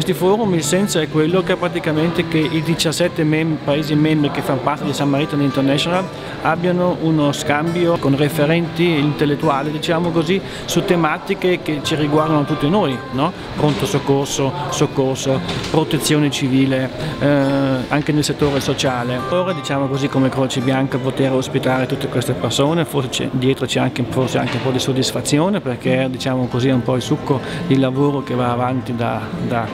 Questi forum il senso è quello che praticamente che i 17 mem paesi membri che fanno parte di San Marino International abbiano uno scambio con referenti intellettuali, diciamo così, su tematiche che ci riguardano tutti noi, no? pronto soccorso, soccorso, protezione civile, eh, anche nel settore sociale. Ora diciamo così come Croce Bianca poter ospitare tutte queste persone, forse dietro c'è anche, forse anche un po' di soddisfazione perché diciamo così è un po' il succo di lavoro che va avanti da, da,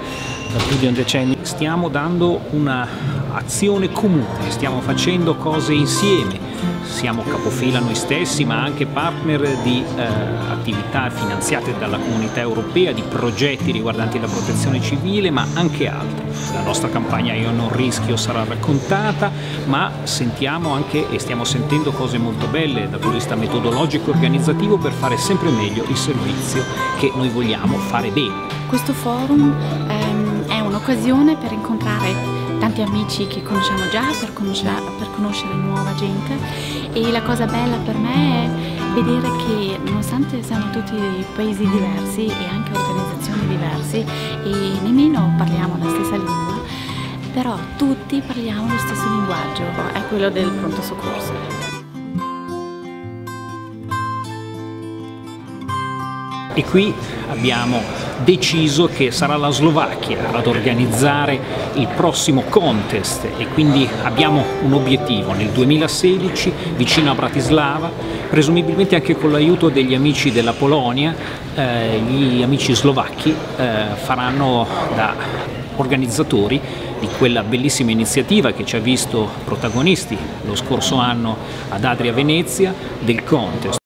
da più di un decennio. Stiamo dando un'azione comune, stiamo facendo cose insieme, siamo capofila noi stessi ma anche partner di eh, attività finanziate dalla comunità europea, di progetti riguardanti la protezione civile ma anche altro. La nostra campagna Io non rischio sarà raccontata ma sentiamo anche e stiamo sentendo cose molto belle dal punto di vista metodologico e organizzativo per fare sempre meglio il servizio che noi vogliamo fare bene. Questo forum è un'occasione per incontrare tanti amici che conosciamo già, per conoscere, per conoscere nuova gente e la cosa bella per me è vedere che nonostante siamo tutti paesi diversi e anche organizzazioni diverse e nemmeno parliamo la stessa lingua, però tutti parliamo lo stesso linguaggio, è quello del pronto soccorso. E qui abbiamo deciso che sarà la Slovacchia ad organizzare il prossimo contest e quindi abbiamo un obiettivo nel 2016 vicino a Bratislava, presumibilmente anche con l'aiuto degli amici della Polonia, eh, gli amici slovacchi eh, faranno da organizzatori di quella bellissima iniziativa che ci ha visto protagonisti lo scorso anno ad Adria Venezia del contest.